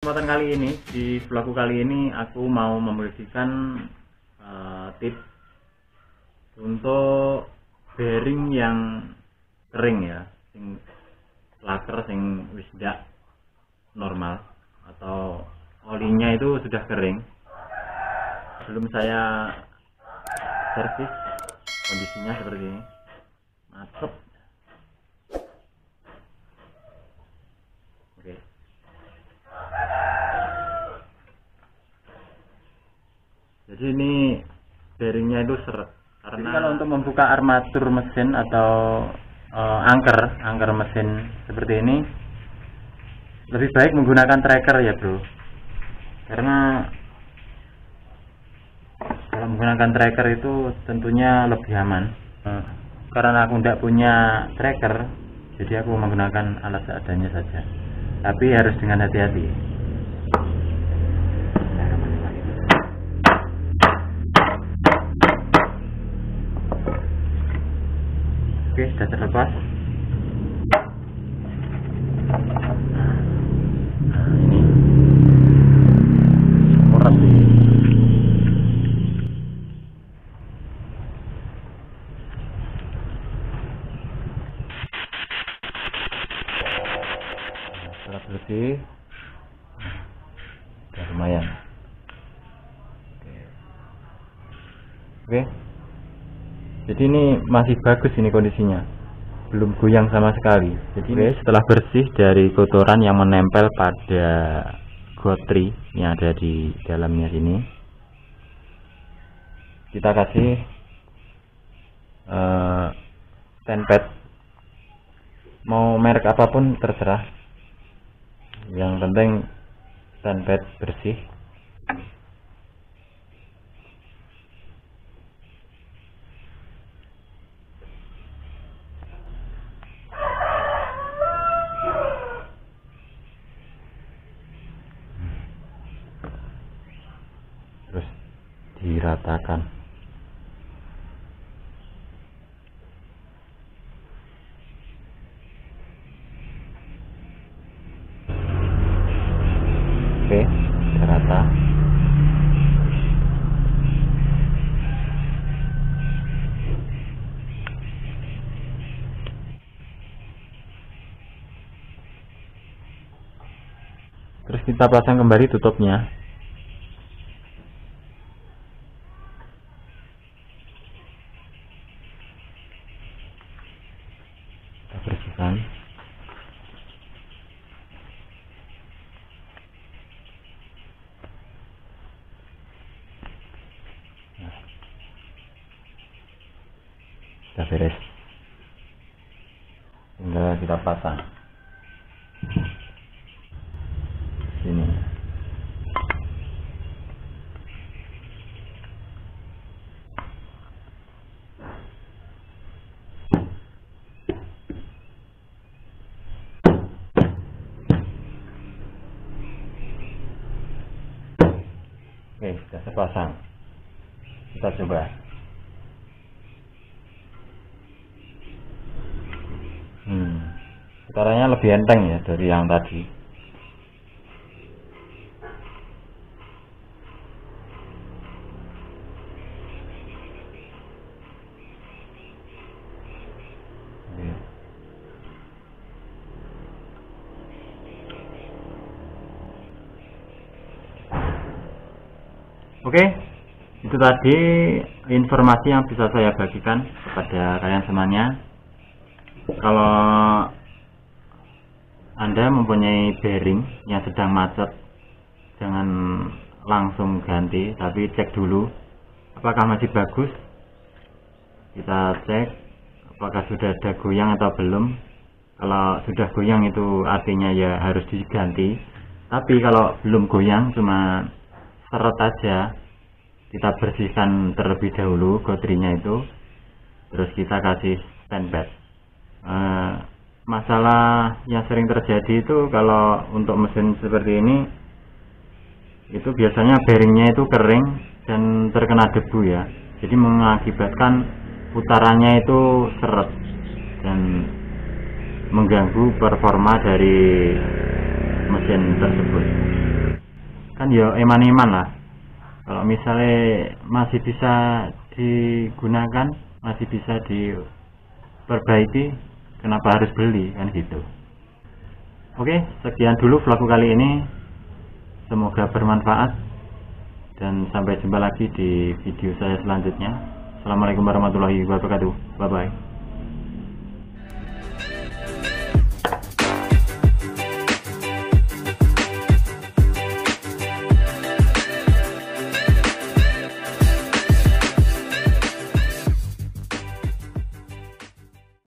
kesempatan kali ini di vlogku kali ini aku mau membersihkan uh, tips untuk bearing yang kering ya sing laker sing wis ndak normal atau olinya itu sudah kering. Sebelum saya servis kondisinya seperti ini. Macet oke jadi ini bearingnya itu seret karena Jadi kalau untuk membuka armatur mesin atau uh, angker angker mesin seperti ini lebih baik menggunakan tracker ya bro. Karena kalau menggunakan tracker itu tentunya lebih aman. Uh, karena aku tidak punya tracker jadi aku menggunakan alat seadanya saja. Tapi harus dengan hati-hati oke sudah terlepas nah, ini urat bersih sudah lumayan. Oke. Oke. Jadi ini masih bagus ini kondisinya. Belum goyang sama sekali. Jadi Oke, setelah bersih dari kotoran yang menempel pada gotri yang ada di dalamnya sini kita kasih uh, tenpet mau merek apa pun terserah yang penting tenpet bersih. Diratakan terus kita pasang kembali tutupnya. Bersihkan. Nah. sudah beres. Tinggal kita pasang sini Sepasang. Kita coba. Hmm, suaranya lebih enteng ya dari yang tadi. Oke, itu tadi informasi yang bisa saya bagikan kepada kalian semuanya. Kalau Anda mempunyai bearing yang sedang macet, jangan langsung ganti, tapi cek dulu apakah masih bagus. Kita cek apakah sudah ada goyang atau belum. Kalau sudah goyang itu artinya ya harus diganti. Tapi kalau belum goyang cuma seret aja. Kita bersihkan terlebih dahulu gotrinya itu. Terus kita kasih standbed e, masalah yang sering terjadi itu kalau untuk mesin seperti ini itu biasanya bearingnya itu kering dan terkena debu ya. Jadi mengakibatkan putarannya itu seret dan mengganggu performa dari mesin tersebut kan ya eman-eman lah. Kalau misalnya masih bisa digunakan masih bisa diperbaiki kenapa harus beli? Kan gitu. Oke sekian dulu vlog kali ini. Semoga bermanfaat. Dan sampai jumpa lagi di video saya selanjutnya. Assalamualaikum warahmatullahi wabarakatuh. Bye bye